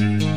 Mm-hmm.